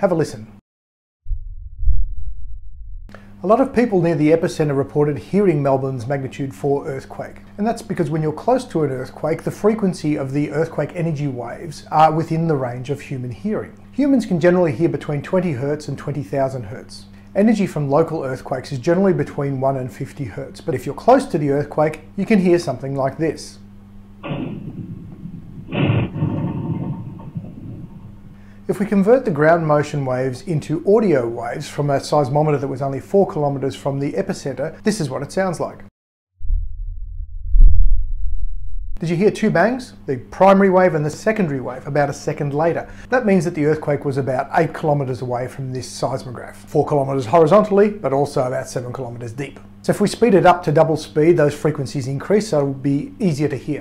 Have a listen. A lot of people near the epicenter reported hearing Melbourne's magnitude 4 earthquake. And that's because when you're close to an earthquake, the frequency of the earthquake energy waves are within the range of human hearing. Humans can generally hear between 20 Hz and 20,000 Hz. Energy from local earthquakes is generally between 1 and 50 Hz, but if you're close to the earthquake, you can hear something like this. If we convert the ground motion waves into audio waves from a seismometer that was only 4 kilometres from the epicenter, this is what it sounds like. Did you hear two bangs? The primary wave and the secondary wave about a second later. That means that the earthquake was about 8 kilometres away from this seismograph. 4 kilometres horizontally, but also about 7 kilometres deep. So if we speed it up to double speed, those frequencies increase, so it'll be easier to hear.